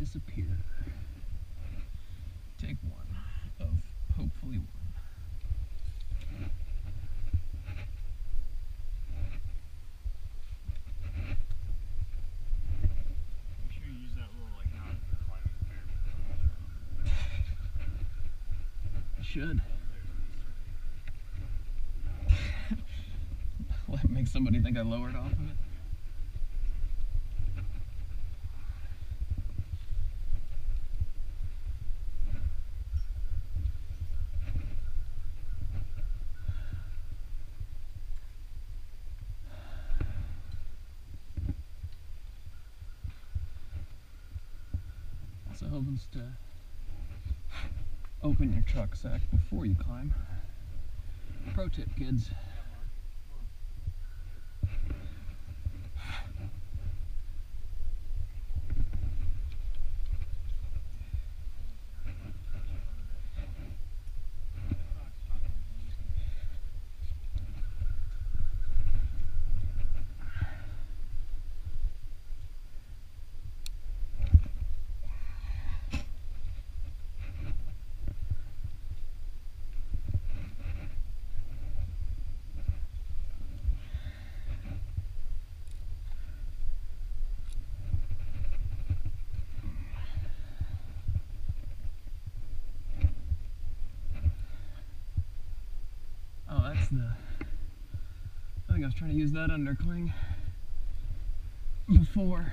disappear. Take one of hopefully one. Make sure you use that rule like not climbing the pyramid. I should. Let make somebody think I lowered off of it. Also opens to open your truck sack before you climb. Pro tip, kids. Oh, that's the. I think I was trying to use that undercling before.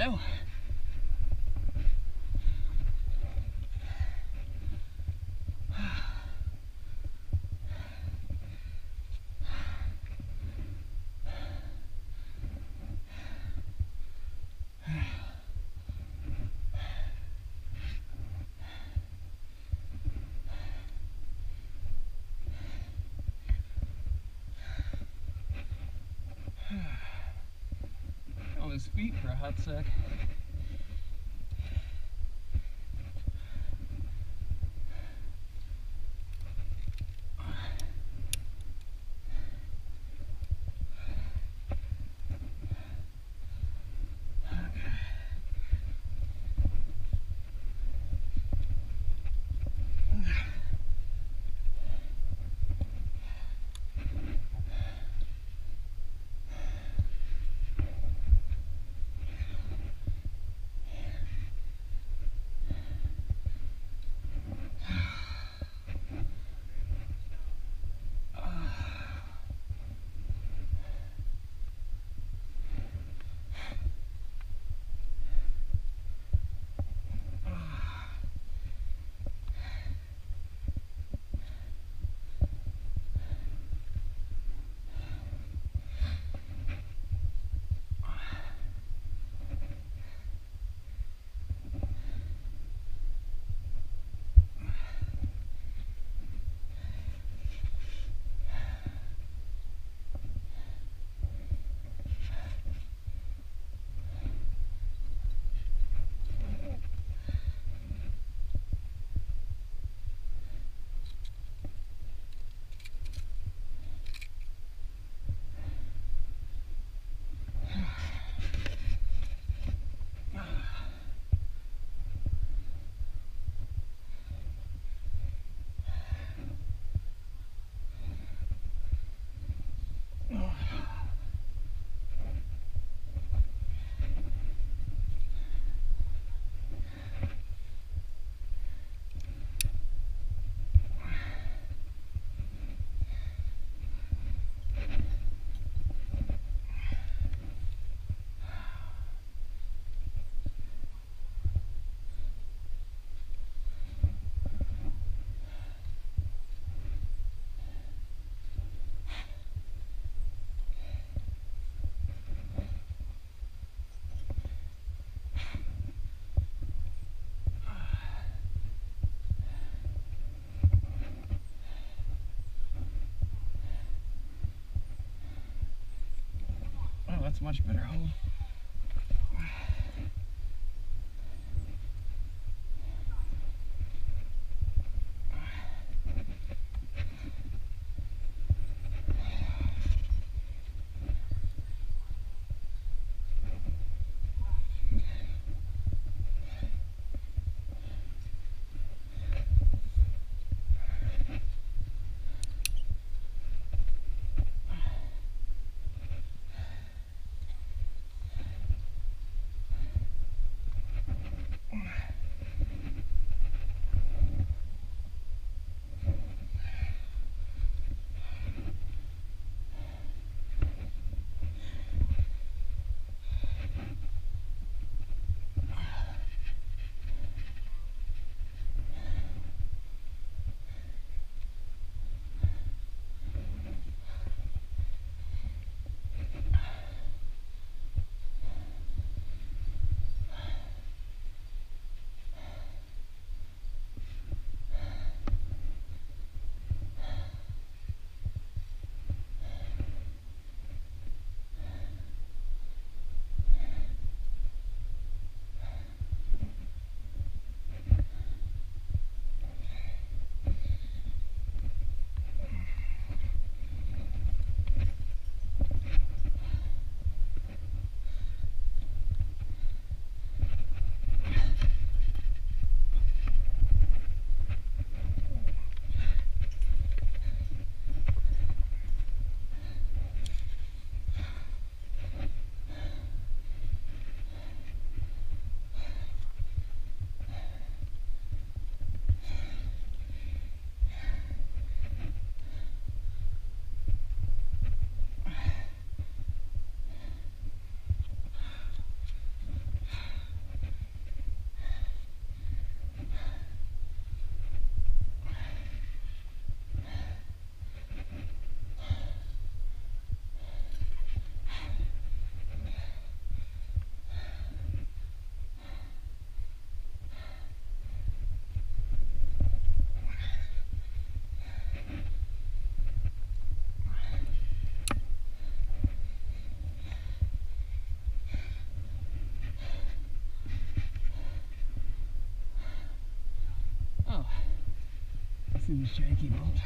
Hello. On his feet for a hot sec. That's much better hole. This janky bolt.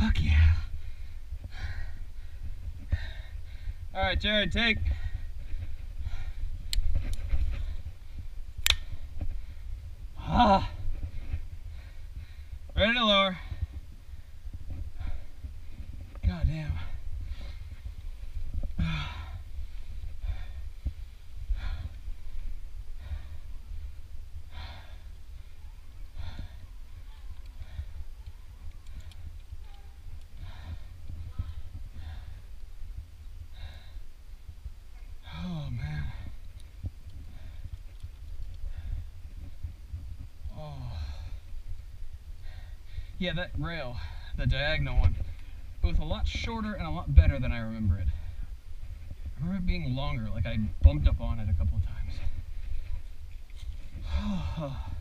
Fuck yeah. All right, Jared, take. Yeah, that rail, the diagonal one, both a lot shorter and a lot better than I remember it. I remember it being longer, like I bumped up on it a couple of times.